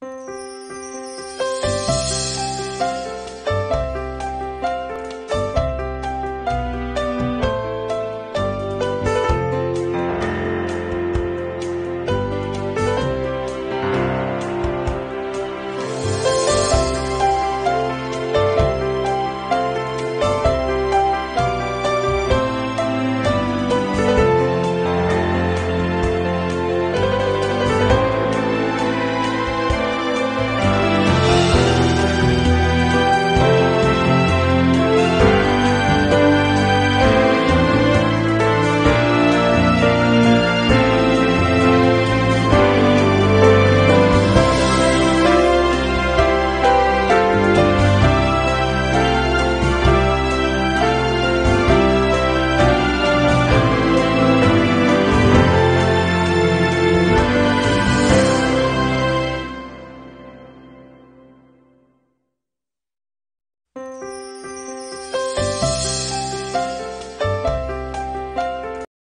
Música